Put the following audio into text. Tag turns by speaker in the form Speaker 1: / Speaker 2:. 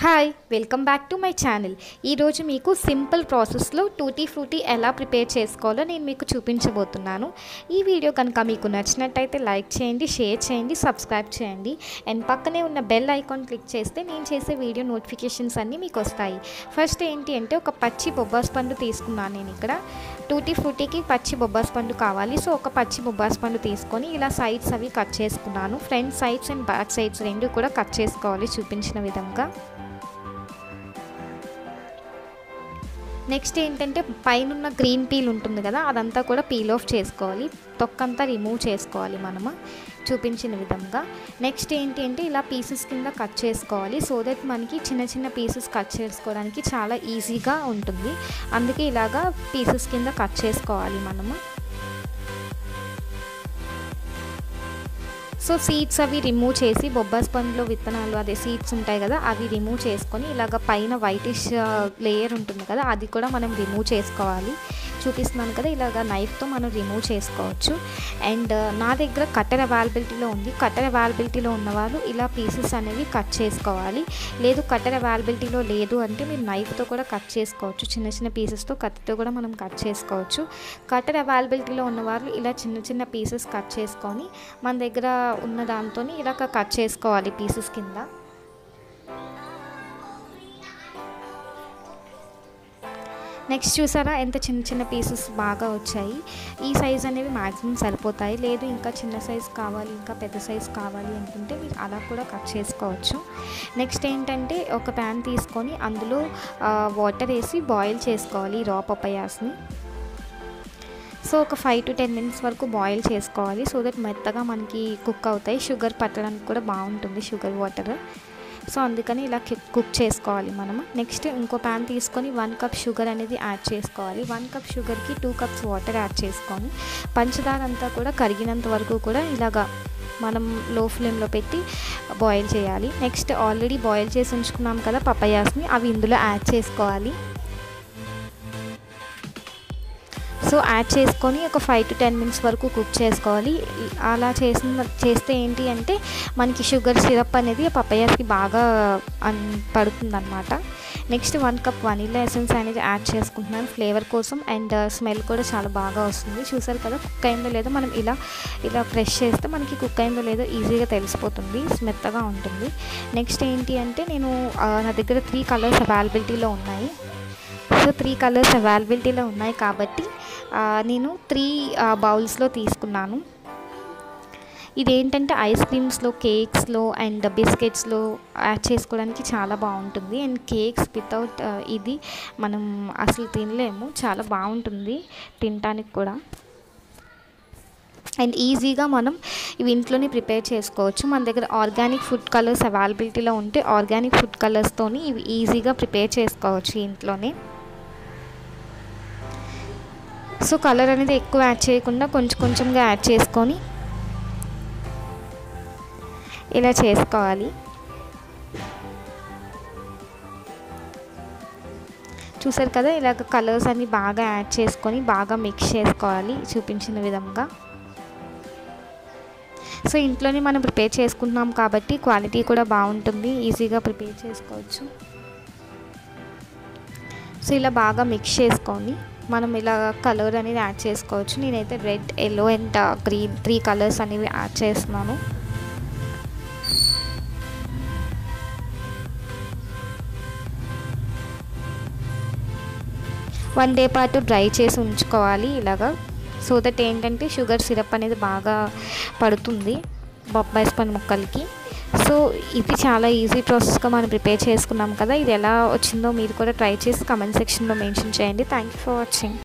Speaker 1: Hi welcome back to my channel ఈరోజు మీకు simple ప్రాసెస్లో టూటీ ఫ్రూటీ ఎలా ప్రిపేర్ చేసుకోవాలో నేను మీకు చూపించబోతున్నాను. ఈ వీడియో కనుక మీకు నచ్చినట్టయితే లైక్ చేయండి షేర్ చేయండి సబ్స్క్రైబ్ చేయండి. అండ్ పక్కనే ఉన్న బెల్ ఐకాన్ క్లిక్ చేస్తే నేను చేసే వీడియో నోటిఫికేషన్స్ అన్నీ మీకు వస్తాయి. ఫస్ట్ ఏంటి అంటే ఒక పచ్చి బొబ్బాస్ పండు తీసుకున్నాను నేను ఇక్కడ. టూటీ ఫ్రూటీకి పచ్చి బొబ్బాస్ పండు కావాలి. సో ఒక పచ్చి బొబ్బాస్ పండు తీసుకొని ఇలా సైడ్స్ అవి కట్ చేసుకున్నాను. Front sides and back sides రెండు కూడా కట్ చేసుకోవాలి చూపించిన విధంగా. నెక్స్ట్ ఏంటంటే పైన గ్రీన్ పీల్ ఉంటుంది కదా అదంతా కూడా పీల్ ఆఫ్ చేసుకోవాలి. తొక్కంతా రిమూవ్ చేసుకోవాలి మనము చూపించిన విధంగా. నెక్స్ట్ ఏంటి అంటే ఇలా పీసెస్ కింద కట్ చేసుకోవాలి సో దట్ మనకి చిన్న చిన్న పీసెస్ కట్ చేసుకోవడానికి చాలా ఈజీగా ఉంటుంది. అందుకే ఇలాగా పీసెస్ కింద కట్ చేసుకోవాలి మనము. సో సీడ్స్ అవి రిమూవ్ చేసి బొబ్బాస్ పండ్లో విత్తనాలు అదే సీడ్స్ ఉంటాయి కదా అవి రిమూవ్ చేసుకొని ఇలాగ పైన వైటిష్ లేయర్ uh, ఉంటుంది కదా అది కూడా మనం రిమూవ్ చేసుకోవాలి. చూపిస్తున్నాను కదా ఇలాగ నైఫ్తో మనం రిమూవ్ చేసుకోవచ్చు. అండ్ uh, నా దగ్గర కట్టర్ అవైలబిలిటీలో ఉంది. కట్టర్ అవైలబిలిటీలో ఉన్నవాళ్ళు ఇలా పీసెస్ అనేవి కట్ చేసుకోవాలి. లేదు కట్టర్ అవైలబిలిటీలో లేదు అంటే మీరు నైఫ్తో కూడా కట్ చేసుకోవచ్చు. చిన్న చిన్న పీసెస్తో కత్తితో కూడా మనం కట్ చేసుకోవచ్చు. కట్టర్ అవైలబిలిటీలో ఉన్నవాళ్ళు ఇలా చిన్న చిన్న పీసెస్ కట్ చేసుకొని మన దగ్గర ఉన్న దాంతో ఇలా కట్ చేసుకోవాలి పీసెస్ కింద. నెక్స్ట్ చూసారా ఎంత చిన్న చిన్న పీసెస్ బాగా వచ్చాయి. ఈ సైజ్ అనేవి మ్యాక్సిమం సరిపోతాయి. లేదు ఇంకా చిన్న సైజ్ కావాలి ఇంకా పెద్ద సైజ్ కావాలి అనుకుంటే మీరు అలా కూడా కట్ చేసుకోవచ్చు. నెక్స్ట్ ఏంటంటే ఒక ప్యాన్ తీసుకొని అందులో వాటర్ వేసి బాయిల్ చేసుకోవాలి రా పపయాస్ని. సో ఒక ఫైవ్ టు టెన్ మినిట్స్ వరకు బాయిల్ చేసుకోవాలి. సో దట్ మెత్తగా మనకి కుక్ అవుతాయి. షుగర్ పట్టడానికి కూడా బాగుంటుంది షుగర్ వాటర్. సో అందుకని ఇలా కుక్ చేసుకోవాలి మనము. నెక్స్ట్ ఇంకో ప్యాన్ తీసుకొని వన్ కప్ షుగర్ అనేది యాడ్ చేసుకోవాలి. వన్ కప్ షుగర్కి టూ కప్స్ వాటర్ యాడ్ చేసుకొని పంచదార అంతా కూడా కరిగినంత వరకు కూడా ఇలాగా మనం లో ఫ్లేమ్లో పెట్టి బాయిల్ చేయాలి. నెక్స్ట్ ఆల్రెడీ బాయిల్ చేసి ఉంచుకున్నాం కదా పపయాస్ని అవి ఇందులో యాడ్ చేసుకోవాలి. సో యాడ్ చేసుకొని ఒక ఫైవ్ టు టెన్ మినిట్స్ వరకు కుక్ చేసుకోవాలి. అలా చేసిన చేస్తే ఏంటి అంటే మనకి షుగర్ సిరప్ అనేది పపయాస్కి బాగా పడుతుంది అనమాట next one cup vanilla essence అనేది యాడ్ చేసుకుంటున్నాను. ఫ్లేవర్ కోసం అండ్ స్మెల్ uh, కూడా చాలా బాగా వస్తుంది. చూసారు కదా కుక్ అయిందో లేదో మనం ఇలా ఇలా ఫ్రెష్ చేస్తే మనకి కుక్ అయిందో లేదో ఈజీగా తెలిసిపోతుంది మెత్తగా ఉంటుంది. నెక్స్ట్ ఏంటి అంటే నేను uh, నా దగ్గర త్రీ కలర్స్ అవైలబిలిటీలో ఉన్నాయి. సో త్రీ కలర్స్ అవైలబిలిటీలో ఉన్నాయి కాబట్టి నేను త్రీ బౌల్స్లో తీసుకున్నాను. ఇదేంటంటే ఐస్ క్రీమ్స్లో కేక్స్లో అండ్ బిస్కెట్స్లో యాడ్ చేసుకోవడానికి చాలా బాగుంటుంది. అండ్ కేక్స్ వితౌట్ ఇది మనం అసలు తినలేము. చాలా బాగుంటుంది తినడానికి కూడా. అండ్ ఈజీగా మనం ఇవి ఇంట్లోనే ప్రిపేర్ చేసుకోవచ్చు. మన దగ్గర ఆర్గానిక్ ఫుడ్ కలర్స్ అవైలబిలిటీలో ఉంటే ఆర్గానిక్ ఫుడ్ కలర్స్తోని ఇవి ఈజీగా ప్రిపేర్ చేసుకోవచ్చు ఇంట్లోనే. సో కలర్ అనేది ఎక్కువ యాడ్ చేయకుండా కొంచెం కొంచెంగా యాడ్ చేసుకొని ఇలా చేసుకోవాలి. చూసారు కదా ఇలాగ కలర్స్ అన్ని బాగా యాడ్ చేసుకొని బాగా మిక్స్ చేసుకోవాలి చూపించిన విధంగా. సో ఇంట్లోనే మనం ప్రిపేర్ చేసుకుంటున్నాం కాబట్టి క్వాలిటీ కూడా బాగుంటుంది ఈజీగా ప్రిపేర్ చేసుకోవచ్చు. సో ఇలా బాగా మిక్స్ చేసుకొని మనం ఇలా కలర్ అనేది యాడ్ చేసుకోవచ్చు. నేనైతే red yellow and green three colours అనేవి యాడ్ చేస్తున్నాను. వన్ డే పాటు డ్రై చేసి ఉంచుకోవాలి ఇలాగా. సో దట్ ఏంటంటే షుగర్ సిరప్ అనేది బాగా పడుతుంది. బొబ్బాయి పని ముక్కలకి. సో ఇది చాలా ఈజీ ప్రాసెస్గా మనం ప్రిపేర్ చేసుకున్నాం కదా ఇది ఎలా వచ్చిందో మీరు కూడా ట్రై చేసి కమెంట్ సెక్షన్లో మెన్షన్ చేయండి. Thank you for watching